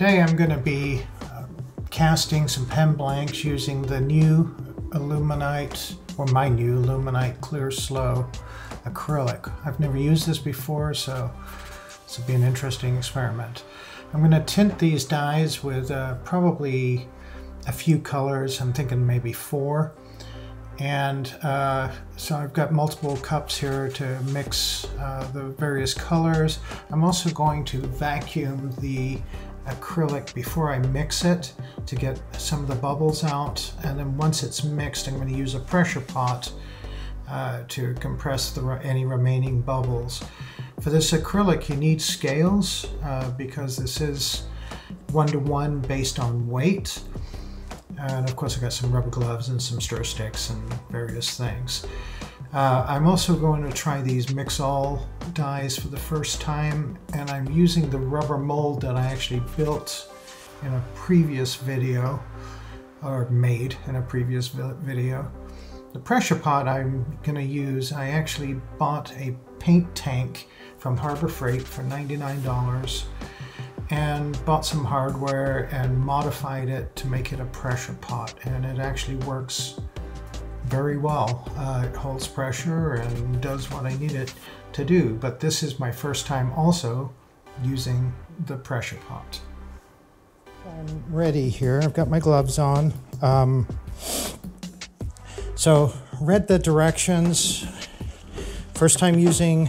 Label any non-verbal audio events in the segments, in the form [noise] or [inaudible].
Today I'm going to be uh, casting some pen blanks using the new Alumilite, or my new Alumilite Clear Slow acrylic. I've never used this before, so this will be an interesting experiment. I'm going to tint these dyes with uh, probably a few colors. I'm thinking maybe four. And uh, so I've got multiple cups here to mix uh, the various colors. I'm also going to vacuum the acrylic before I mix it to get some of the bubbles out. And then once it's mixed, I'm going to use a pressure pot uh, to compress the, any remaining bubbles. For this acrylic, you need scales uh, because this is one-to-one -one based on weight. And of course, I got some rubber gloves and some stir sticks and various things. Uh, I'm also going to try these Mixol dyes for the first time, and I'm using the rubber mold that I actually built in a previous video, or made in a previous video. The pressure pot I'm going to use, I actually bought a paint tank from Harbor Freight for $99 and bought some hardware and modified it to make it a pressure pot and it actually works very well. Uh, it holds pressure and does what I need it to do, but this is my first time also using the pressure pot. I'm ready here. I've got my gloves on. Um, so read the directions. First time using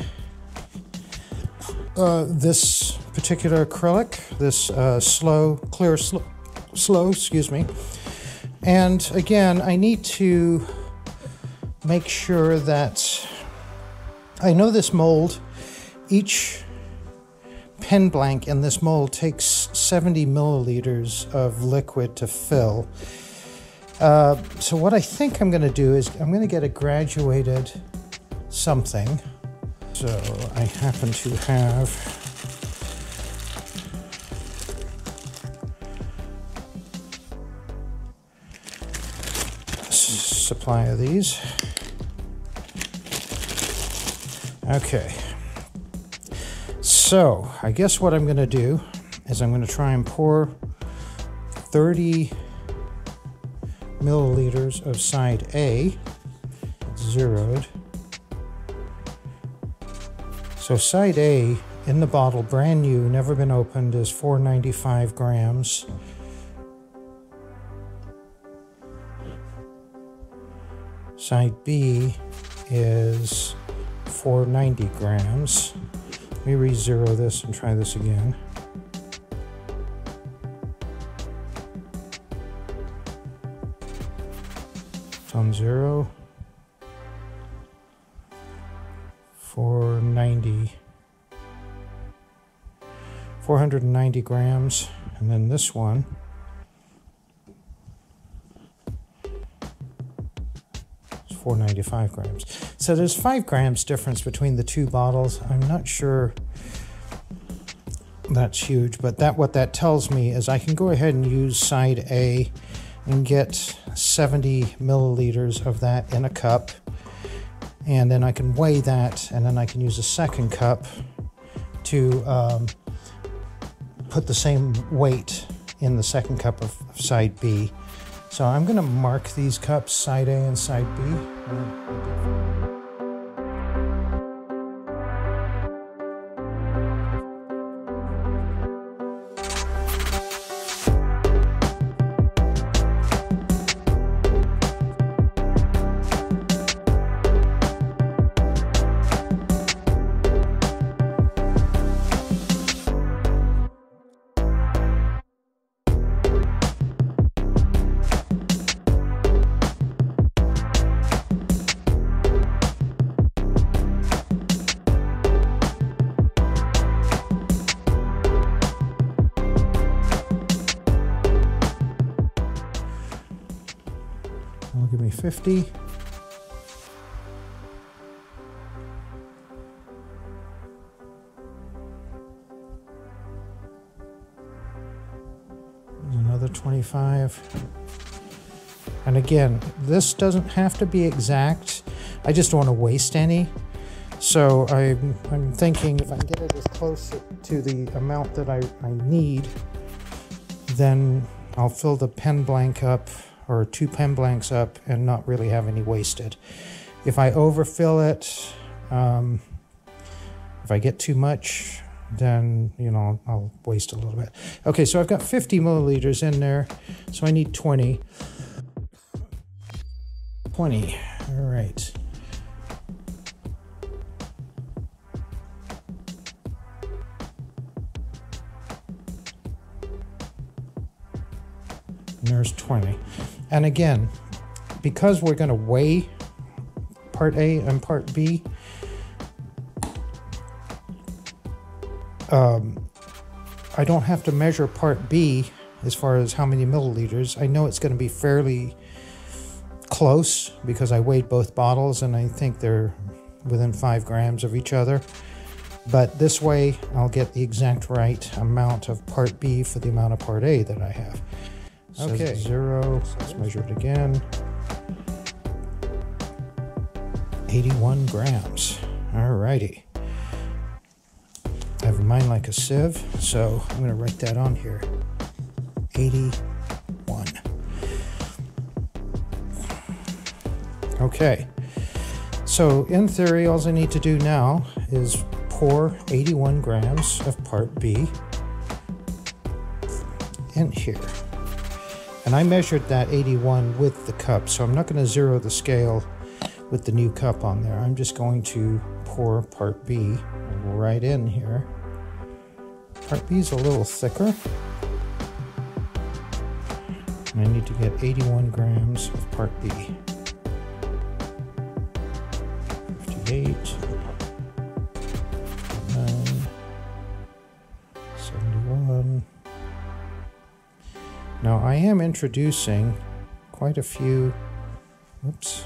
uh, this particular acrylic, this uh, slow, clear, sl slow, excuse me. And again, I need to make sure that I know this mold, each pen blank in this mold takes 70 milliliters of liquid to fill. Uh, so what I think I'm going to do is I'm going to get a graduated something. So I happen to have supply of these. Okay. So, I guess what I'm going to do is I'm going to try and pour 30 milliliters of side A, It's zeroed. So side A in the bottle, brand new, never been opened, is 495 grams. Side B is 490 grams. Let me re-zero this and try this again. On zero. 490. 490 grams. And then this one 495 grams. So there's five grams difference between the two bottles. I'm not sure that's huge, but that what that tells me is I can go ahead and use side A and get 70 milliliters of that in a cup. And then I can weigh that, and then I can use a second cup to um, put the same weight in the second cup of side B. So I'm going to mark these cups, side A and side B. another 25. And again, this doesn't have to be exact. I just don't want to waste any. So I'm, I'm thinking if I get it as close to the amount that I, I need, then I'll fill the pen blank up or two pen blanks up and not really have any wasted. If I overfill it, um, if I get too much, then, you know, I'll waste a little bit. Okay, so I've got 50 milliliters in there, so I need 20. 20, all right. And there's 20. And again, because we're going to weigh part A and part B, um, I don't have to measure part B as far as how many milliliters. I know it's going to be fairly close because I weighed both bottles and I think they're within five grams of each other. But this way, I'll get the exact right amount of part B for the amount of part A that I have. Okay. Zero. Let's measure it again. 81 grams. Alrighty. I have mine like a sieve, so I'm going to write that on here. 81. Okay. So in theory, all I need to do now is pour 81 grams of part B in here. And I measured that 81 with the cup, so I'm not going to zero the scale with the new cup on there. I'm just going to pour part B right in here. B is a little thicker. I need to get 81 grams of part B. 58, 9, 71. Now I am introducing quite a few, oops,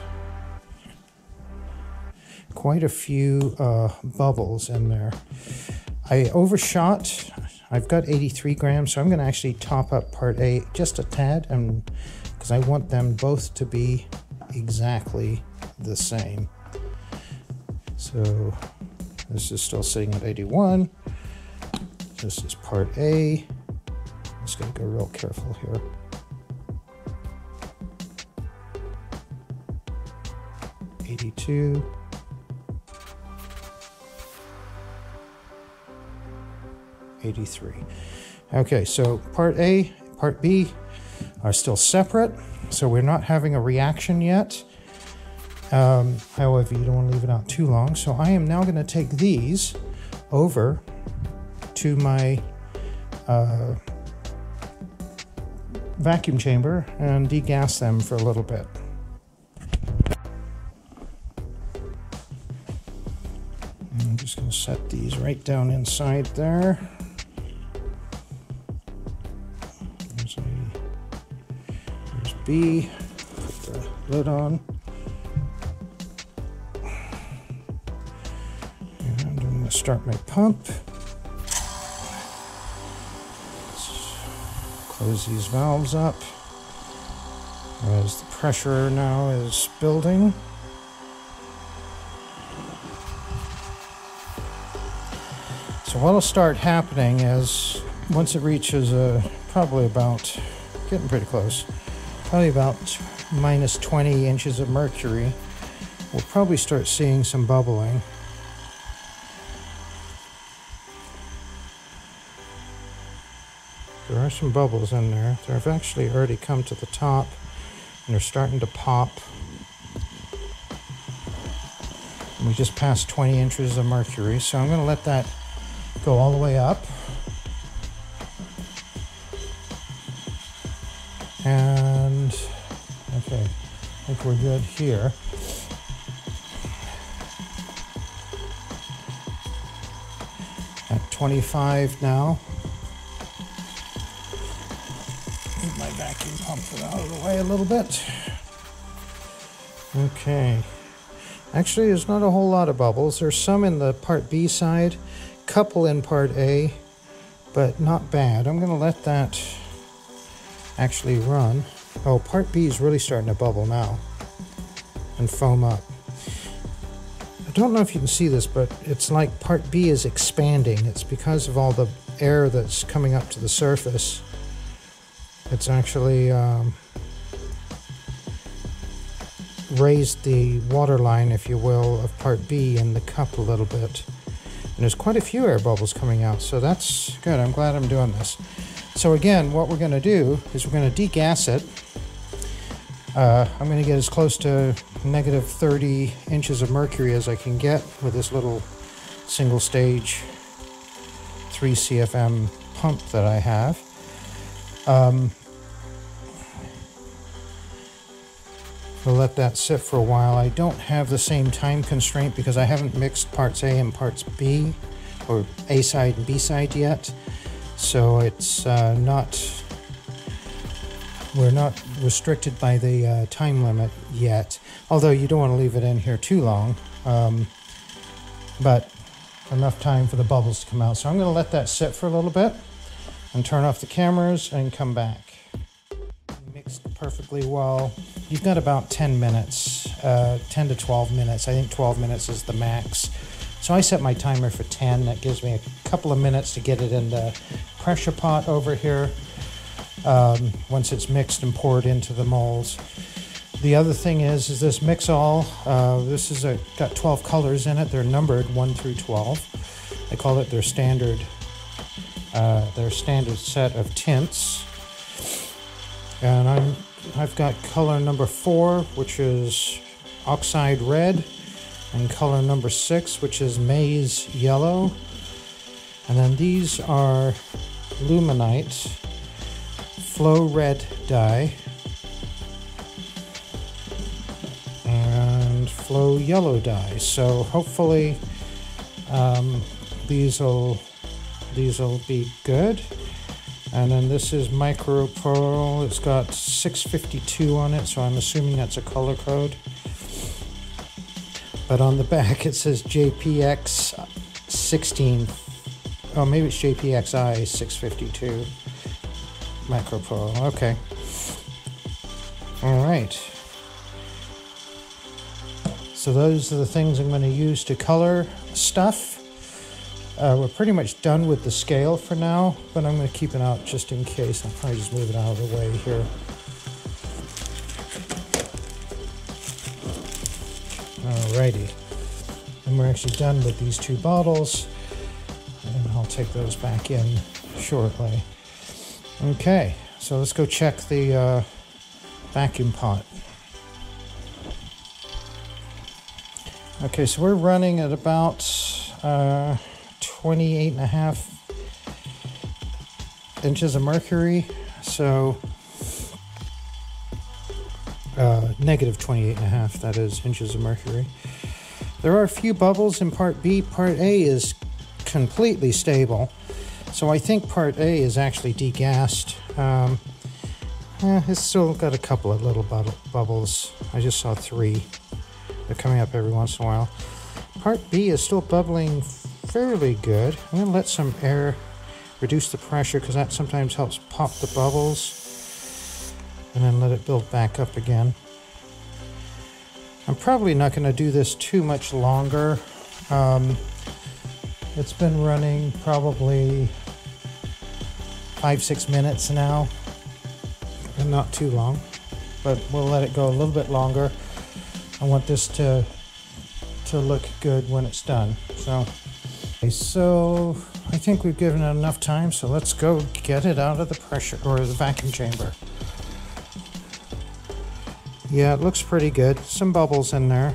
quite a few uh, bubbles in there. I overshot. I've got 83 grams, so I'm going to actually top up part A just a tad, and because I want them both to be exactly the same. So this is still sitting at 81. This is part A. Just got to go real careful here. Eighty-two. 83. Okay, so part A, part B are still separate, so we're not having a reaction yet. Um, however, you don't want to leave it out too long. So I am now going to take these over to my uh, vacuum chamber and degas them for a little bit. I'm just going to set these right down inside there. B, put the lid on. And I'm going to start my pump. Let's close these valves up as the pressure now is building. So what'll start happening is once it reaches a, probably about getting pretty close probably about minus 20 inches of mercury, we'll probably start seeing some bubbling. There are some bubbles in there. They've actually already come to the top and they're starting to pop. And we just passed 20 inches of mercury, so I'm going to let that go all the way up. We're good here. At 25 now. Move my vacuum pump out of the way a little bit. Okay. Actually, there's not a whole lot of bubbles. There's some in the part B side, couple in part A, but not bad. I'm going to let that actually run. Oh, part B is really starting to bubble now and foam up. I don't know if you can see this, but it's like part B is expanding. It's because of all the air that's coming up to the surface it's actually um, raised the water line, if you will, of part B in the cup a little bit. And there's quite a few air bubbles coming out, so that's good. I'm glad I'm doing this. So again, what we're going to do is we're going to degas it. Uh, I'm going to get as close to negative 30 inches of mercury as I can get with this little single stage 3 CFM pump that I have. Um, we'll let that sit for a while. I don't have the same time constraint because I haven't mixed parts A and parts B, or A side and B side yet. So it's uh, not, we're not restricted by the uh, time limit yet. Although you don't want to leave it in here too long. Um, but enough time for the bubbles to come out. So I'm going to let that sit for a little bit and turn off the cameras and come back. Mixed perfectly well. You've got about 10 minutes, uh, 10 to 12 minutes. I think 12 minutes is the max. So I set my timer for 10. That gives me a couple of minutes to get it in the pressure pot over here um, once it's mixed and poured into the molds. The other thing is, is this Mixol, uh, this is a, got 12 colors in it. They're numbered 1 through 12. I call it their standard, uh, their standard set of tints. And I'm, I've got color number 4, which is oxide red, and color number 6, which is maize yellow. And then these are Alumilite Flo red dye and Flo yellow dye. So hopefully um, these will these will be good. And then this is micro pearl. It's got 652 on it, so I'm assuming that's a color code. But on the back it says JPX 16. Oh, maybe it's JPXI 652 micro pearl. Okay. All right. So those are the things I'm going to use to color stuff. Uh, we're pretty much done with the scale for now, but I'm going to keep it out just in case. I'll probably just move it out of the way here. Alrighty. And we're actually done with these two bottles. And I'll take those back in shortly. Okay, so let's go check the uh, vacuum pot. Okay, so we're running at about uh, 28 and a half inches of mercury. So, uh, negative 28 and a half, that is, inches of mercury. There are a few bubbles in part B. Part A is completely stable. So I think part A is actually degassed. Um, eh, it's still got a couple of little bubbles. I just saw three. They're coming up every once in a while. Part B is still bubbling fairly good. I'm going to let some air reduce the pressure because that sometimes helps pop the bubbles. And then let it build back up again. I'm probably not going to do this too much longer. Um, it's been running probably five, six minutes now. And not too long, but we'll let it go a little bit longer. I want this to to look good when it's done. So, okay, so I think we've given it enough time. So let's go get it out of the pressure or the vacuum chamber. Yeah, it looks pretty good. Some bubbles in there.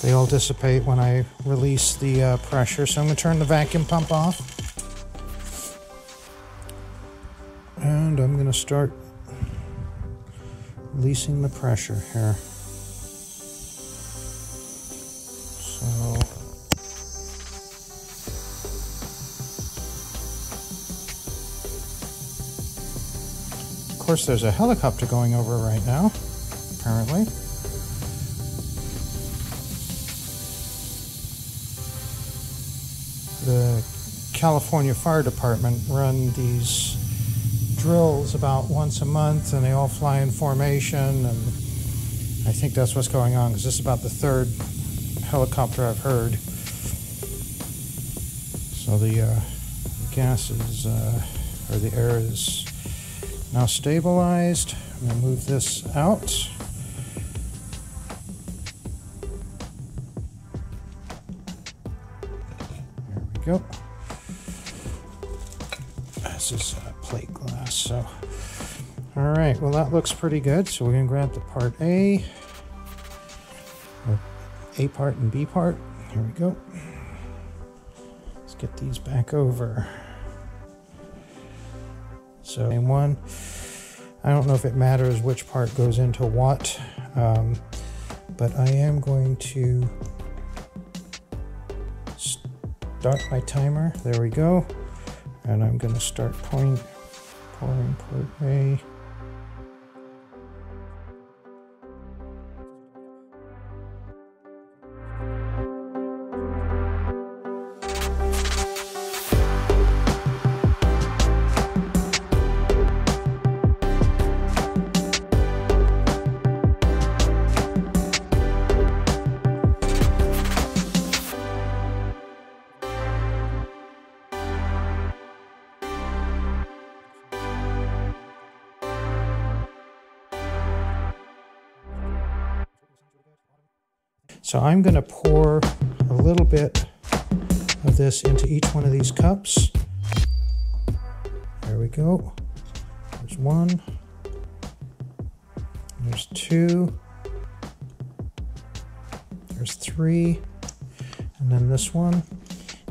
They all dissipate when I release the uh, pressure. So I'm to turn the vacuum pump off. Going to start releasing the pressure here. Of course there's a helicopter going over right now, apparently. The California Fire Department run these drills about once a month and they all fly in formation and I think that's what's going on because this is about the third helicopter I've heard. So the uh, gas is uh, or the air is now stabilized. I'm going to move this out. Well that looks pretty good. So we're gonna grab the part A, A part and B part. Here we go. Let's get these back over. So in one, I don't know if it matters which part goes into what, um, but I am going to start my timer. There we go. And I'm going to start pouring, pouring part A. So I'm going to pour a little bit of this into each one of these cups. There we go. There's one. There's two. There's three. And then this one.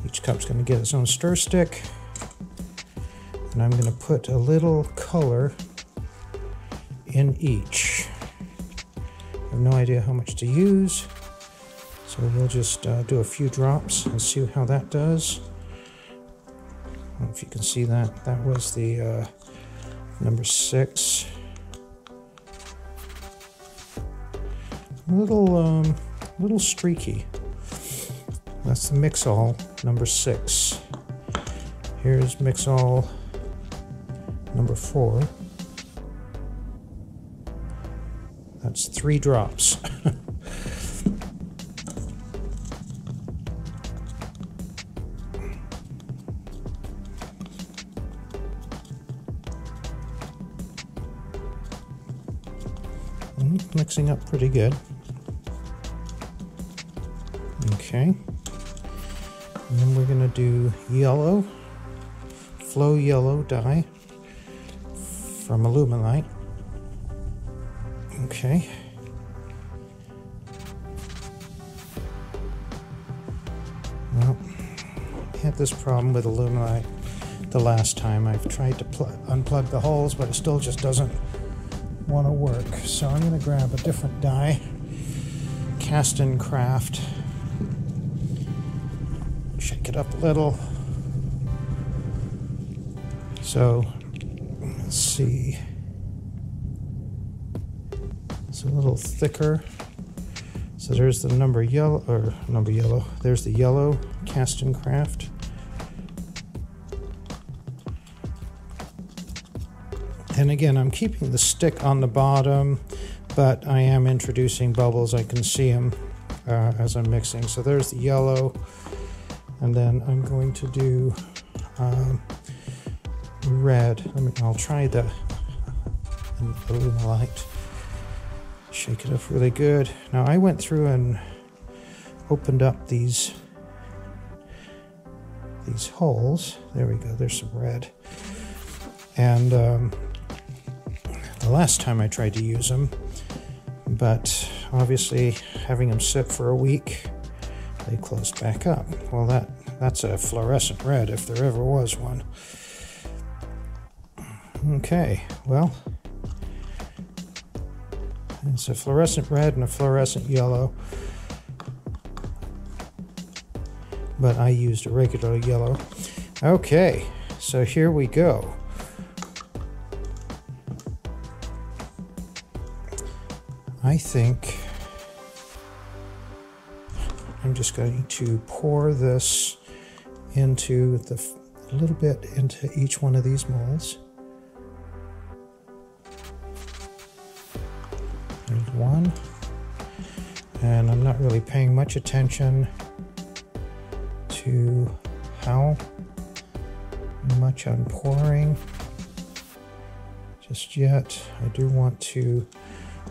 Each cup's going to get its own stir stick. And I'm going to put a little color in each. I have no idea how much to use. So we'll just uh, do a few drops and see how that does. If you can see that. That was the uh, number six. A little, um, little streaky. That's the Mixol number six. Here's Mixol number four. That's three drops. Mixing up pretty good. Okay. And then we're going to do yellow, Flo yellow dye from Alumilite. Okay. Well, I had this problem with Alumilite the last time. I've tried to unplug the holes, but it still just doesn't want to work. So I'm going to grab a different dye, Castin' Craft, shake it up a little. So let's see. It's a little thicker. So there's the number yellow, or number yellow. There's the yellow Castin' Craft. And again, I'm keeping the stick on the bottom, but I am introducing bubbles. I can see them uh, as I'm mixing. So there's the yellow. And then I'm going to do um, red. Let me, I'll try the light. Shake it up really good. Now I went through and opened up these these holes. There we go. There's some red. And um, the last time I tried to use them, but obviously having them sit for a week, they closed back up. Well, that that's a fluorescent red if there ever was one. Okay, well, it's a fluorescent red and a fluorescent yellow, but I used a regular yellow. Okay, so here we go. I think I'm just going to pour this into the a little bit into each one of these molds. There's one. And I'm not really paying much attention to how much much I'm pouring just yet. I do want to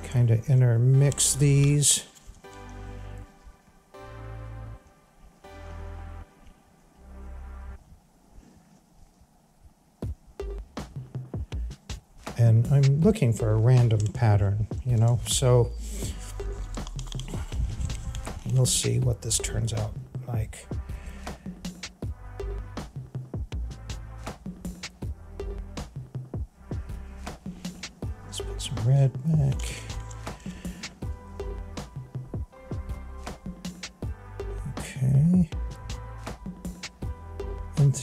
kind of intermix these. And I'm looking for a random pattern, you know, so we'll see what this turns out like. Let's put some red back.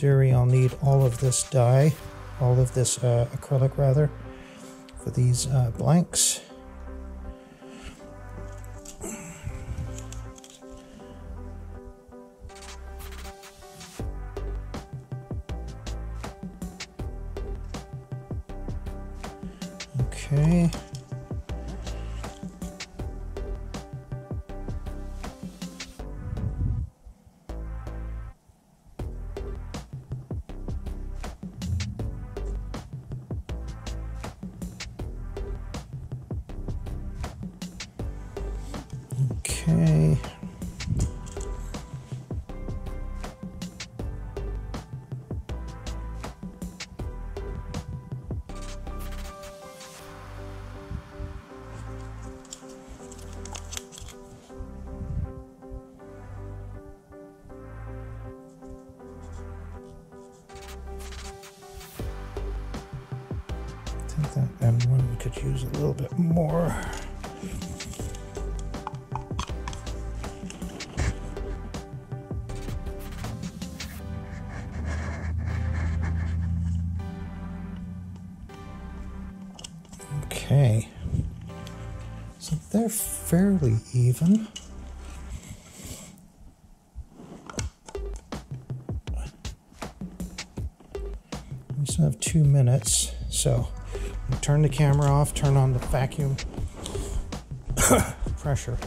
Theory, I'll need all of this dye, all of this uh, acrylic rather, for these uh, blanks. Okay. Fairly even. We still have two minutes, so turn the camera off, turn on the vacuum [coughs] pressure.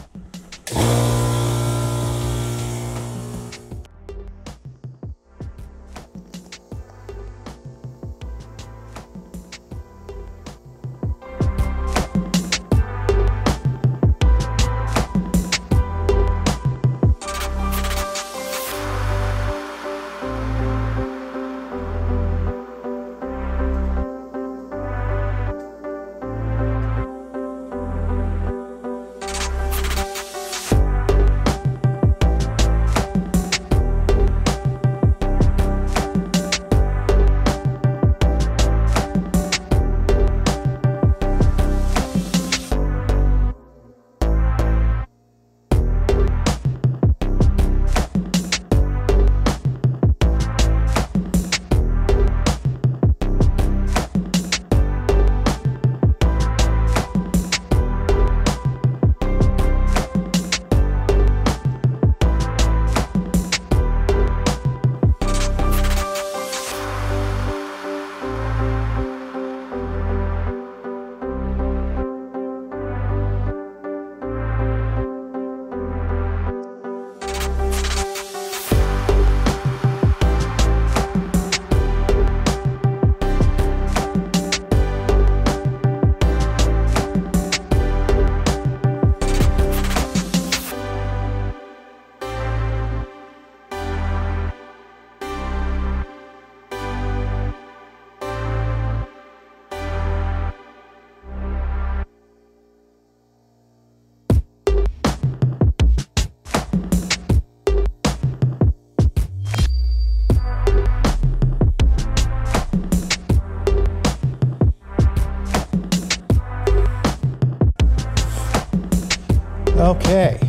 Okay,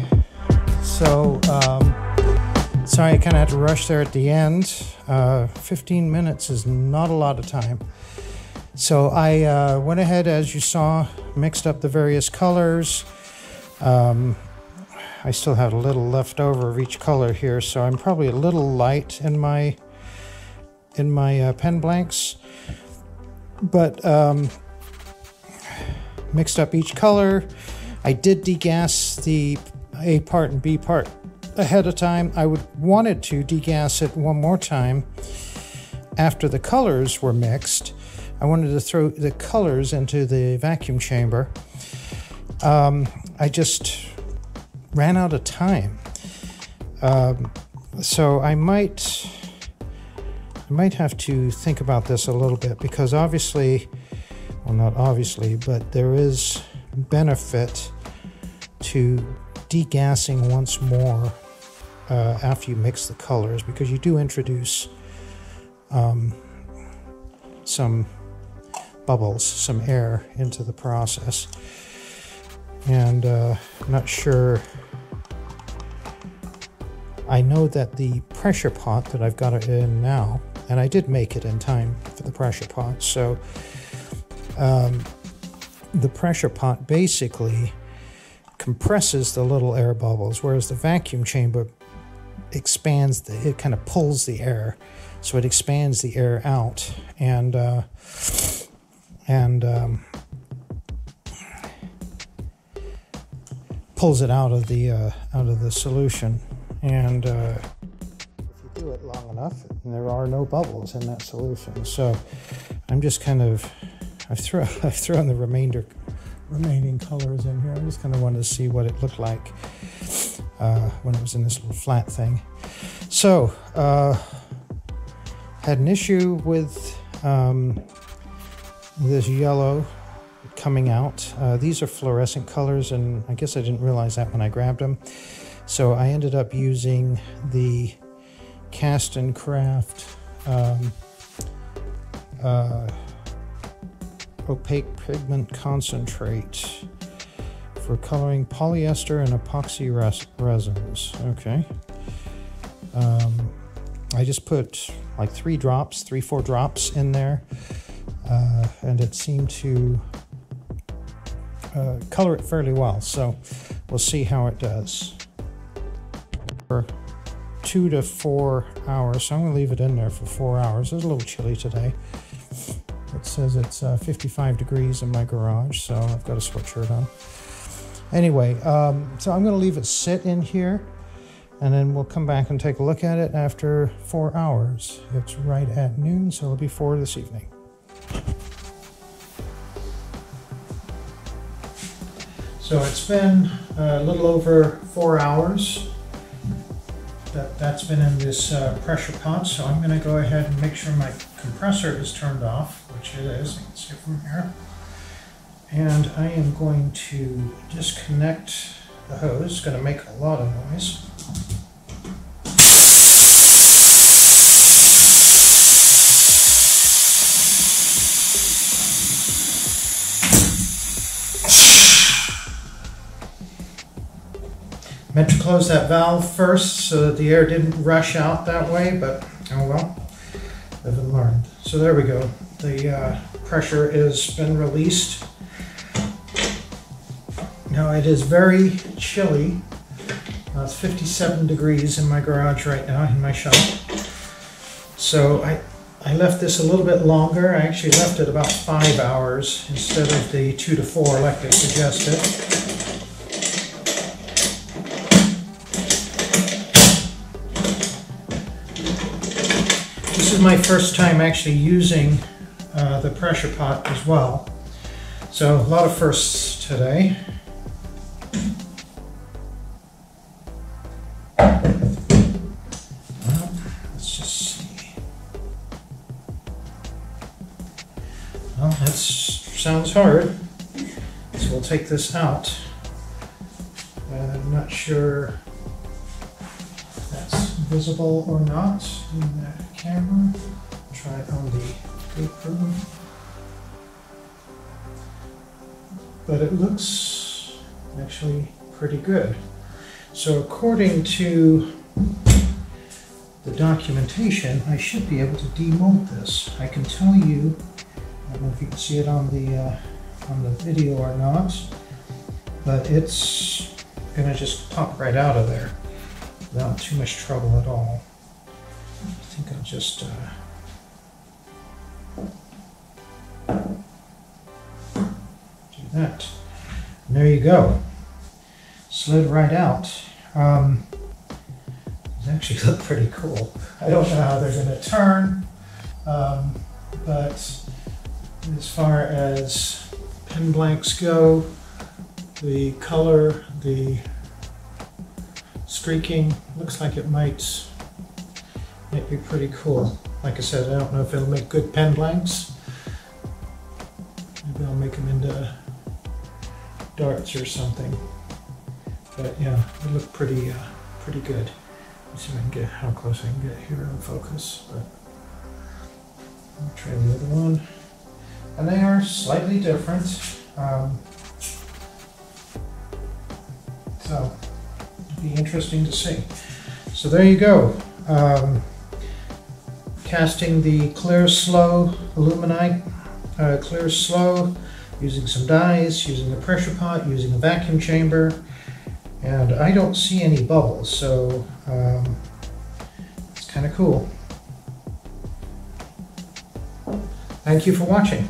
so um, sorry I kind of had to rush there at the end. Uh, 15 minutes is not a lot of time. So I uh, went ahead, as you saw, mixed up the various colors. Um, I still have a little left over of each color here, so I'm probably a little light in my in my uh, pen blanks, but um, mixed up each color. I did degas the A part and B part ahead of time. I would wanted to degas it one more time after the colors were mixed, I wanted to throw the colors into the vacuum chamber. Um, I just ran out of time. Um, so I might I might have to think about this a little bit because obviously, well, not obviously, but there is benefit to degassing once more uh, after you mix the colors because you do introduce um, some bubbles, some air into the process. And uh, I'm not sure. I know that the pressure pot that I've got it in now and I did make it in time for the pressure pot. So um, the pressure pot basically compresses the little air bubbles, whereas the vacuum chamber expands the, it kind of pulls the air, so it expands the air out and uh, and um, pulls it out of the uh, out of the solution and. Uh, if you do it long enough, there are no bubbles in that solution. So I'm just kind of, I've thrown, [laughs] I've thrown the remainder, remaining colors in here. I just kind of wanted to see what it looked like uh, when it was in this little flat thing. So, uh, had an issue with um, this yellow coming out. Uh, these are fluorescent colors, and I guess I didn't realize that when I grabbed them. So I ended up using the Castin' Craft um, uh, opaque pigment concentrate for coloring polyester and epoxy res resins. Okay. Um, I just put like three drops, three, four drops in there, uh, and it seemed to uh, color it fairly well. So we'll see how it does For two to four hours. So I'm to leave it in there for four hours. It's a little chilly today. It says it's uh, 55 degrees in my garage, so I've got a sweatshirt on. Anyway, um, so I'm going to leave it sit in here, and then we'll come back and take a look at it after four hours. It's right at noon, so it'll be four this evening. So it's been a little over four hours that, that's been in this uh, pressure pot, so I'm going to go ahead and make sure my compressor is turned off, which it is, you can see from here. And I am going to disconnect the hose, it's going to make a lot of noise. Meant to close that valve first so that the air didn't rush out that way, but oh well, live and learn. So there we go. The uh, pressure has been released. Now it is very chilly. Uh, it's 57 degrees in my garage right now, in my shop. So I, I left this a little bit longer. I actually left it about five hours instead of the two to four like they suggested. This is my first time actually using uh, the pressure pot as well. So a lot of firsts today. Well, let's just see. Well, that sounds hard. So we'll take this out. Uh, I'm not sure if that's visible or not in the camera. Try it on the. But it looks actually pretty good. So according to the documentation, I should be able to demold this. I can tell you, I don't know if you can see it on the uh, on the video or not, but it's gonna just pop right out of there without too much trouble at all. I think I'll just uh, do that. And there you go. Slid right out. Um, it actually [laughs] look pretty cool. I don't know how they're going to turn. Um, but as far as pen blanks go, the color, the streaking, looks like it might, might be pretty cool. Like I said, I don't know if it'll make good pen blanks. Maybe I'll make them into darts or something. But yeah, they look pretty, uh, pretty good. Let's see if I can get how close I can get here in focus. But I'll try the other one. And they are slightly different. Um, so it'll be interesting to see. So there you go. Um, casting the clear slow Alumilite, uh, clear slow, using some dyes, using a pressure pot, using a vacuum chamber, and I don't see any bubbles, so um, it's kind of cool. Thank you for watching.